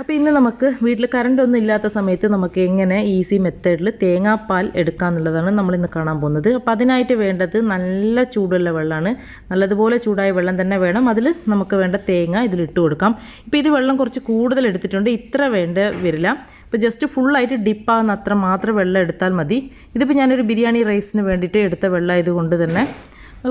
അപ്പോൾ ഇന്ന് നമുക്ക് വീട്ടിൽ കറണ്ട് ഒന്നും ഇല്ലാത്ത സമയത്ത് നമുക്ക് എങ്ങനെ ഈസി മെത്തേഡിൽ തേങ്ങാപ്പാൽ എടുക്കാമെന്നുള്ളതാണ് നമ്മൾ ഇന്ന് കാണാൻ പോകുന്നത്. അപ്പോൾ അതിനായിട്ട് വേണ്ടത് നല്ല ചൂടുള്ള വെള്ളമാണ്. നല്ലതുപോലെ ചൂടായ വെള്ളം തന്നെ വേണം. അതിൽ നമുക്ക് വേണ്ട തേങ്ങ ഇതിലിട്ട് കൊടുക്കാം. ഇപ്പോൾ ഇത് വെള്ളം കുറച്ച് കൂടുതൽ എടുത്തിട്ടുണ്ട്. ഇത്ര വേണ്ട വരില്ല. ഇപ്പോൾ ജസ്റ്റ് ഫുള്ളായിട്ട് ഡിപ്പാകുന്ന അത്ര മാത്രം വെള്ളം എടുത്താൽ മതി. ഇതിപ്പോൾ ഞാനൊരു ബിരിയാണി റൈസിന് വേണ്ടിയിട്ട് എടുത്ത വെള്ളം ഇതുകൊണ്ട് തന്നെ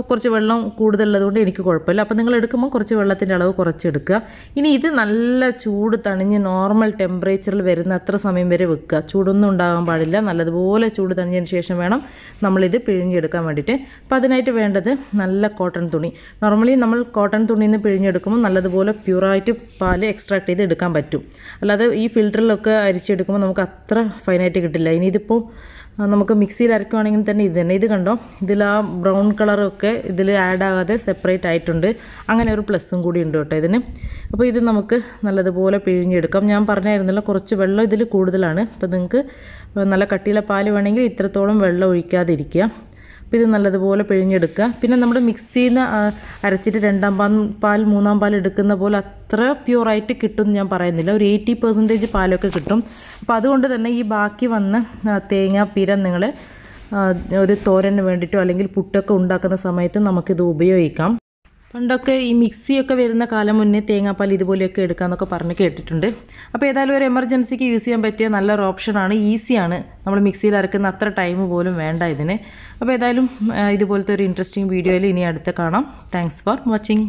കുറച്ച് വെള്ളം കൂടുതലുള്ളതുകൊണ്ട് എനിക്ക് കുഴപ്പമില്ല. അപ്പോൾ നിങ്ങൾ എടുക്കുമ്പോൾ കുറച്ച് വെള്ളത്തിന്റെ അളവ് കുറച്ചെടുക്കുക ഇനി ഇത് നല്ല ചൂട് തണിഞ്ഞ് നോർമൽ ടെമ്പറേച്ചറിൽ വരുന്ന അത്ര സമയം വരെ വെക്കുക. ചൂടൊന്നും ഉണ്ടാകാൻ പാടില്ല. നല്ലതുപോലെ ചൂട് തണിഞ്ഞതിന് ശേഷം വേണം നമ്മളിത് പിഴിഞ്ഞെടുക്കാൻ വേണ്ടിയിട്ട്. അപ്പോൾ അതിനായിട്ട് വേണ്ടത് നല്ല കോട്ടൺ തുണി. നോർമലി നമ്മൾ കോട്ടൺ തുണിയിൽ നിന്ന് പിഴിഞ്ഞെടുക്കുമ്പോൾ നല്ലതുപോലെ പ്യൂറായിട്ട് പാൽ എക്സ്ട്രാക്ട് ചെയ്ത് എടുക്കാൻ പറ്റും. അല്ലാതെ ഈ ഫിൽറ്ററിലൊക്കെ അരിച്ചെടുക്കുമ്പോൾ നമുക്ക് അത്ര ഫൈനായിട്ട് കിട്ടില്ല. ഇനി ഇതിപ്പോൾ നമുക്ക് മിക്സിയിൽ അരക്കുവാണെങ്കിൽ തന്നെ ഇത് തന്നെ. ഇത് കണ്ടോ? ഇതിൽ ആ ബ്രൗൺ കളറൊക്കെ ഇതിൽ ആഡ് ആകാതെ സെപ്പറേറ്റ് ആയിട്ടുണ്ട്. അങ്ങനെ ഒരു പ്ലസ്സും കൂടി ഉണ്ട് കേട്ടോ ഇതിന്. അപ്പോൾ ഇത് നമുക്ക് നല്ലതുപോലെ പിഴിഞ്ഞെടുക്കാം. ഞാൻ പറഞ്ഞായിരുന്നല്ലോ കുറച്ച് വെള്ളം ഇതിൽ കൂടുതലാണ്. അപ്പോൾ നിങ്ങൾക്ക് നല്ല കട്ടിയിലെ പാൽ വേണമെങ്കിൽ ഇത്രത്തോളം വെള്ളം ഒഴിക്കാതിരിക്കുക. അപ്പോൾ ഇത് നല്ലതുപോലെ പിഴിഞ്ഞെടുക്കുക. പിന്നെ നമ്മുടെ മിക്സിയിൽ നിന്ന് അരച്ചിട്ട് രണ്ടാം പാൽ പാൽ മൂന്നാം പാൽ എടുക്കുന്ന പോലെ അത്ര പ്യൂറായിട്ട് കിട്ടും ഞാൻ പറയുന്നില്ല. ഒരു എയ്റ്റി പെർസെന്റേജ് പാലൊക്കെ കിട്ടും. അപ്പോൾ അതുകൊണ്ട് തന്നെ ഈ ബാക്കി വന്ന തേങ്ങ പിര നിങ്ങൾ ഒരു തോരന് വേണ്ടിയിട്ടോ അല്ലെങ്കിൽ പുട്ടൊക്കെ ഉണ്ടാക്കുന്ന സമയത്ത് നമുക്കിത് ഉപയോഗിക്കാം. പണ്ടൊക്കെ ഈ മിക്സിയൊക്കെ വരുന്ന കാലം മുന്നേ തേങ്ങാപ്പാൽ ഇതുപോലെയൊക്കെ എടുക്കാമെന്നൊക്കെ പറഞ്ഞ് കേട്ടിട്ടുണ്ട്. അപ്പോൾ ഏതായാലും ഒരു എമർജൻസിക്ക് യൂസ് ചെയ്യാൻ പറ്റിയ നല്ലൊരു ഓപ്ഷനാണ് ഈസിയാണ് നമ്മൾ മിക്സിയിൽ അരക്കുന്ന അത്ര ടൈം പോലും വേണ്ട ഇതിന്. അപ്പോൾ ഏതായാലും ഇതുപോലത്തെ ഒരു ഇൻട്രസ്റ്റിംഗ് വീഡിയോയിൽ ഇനി അടുത്ത് കാണാം. Thanks for watching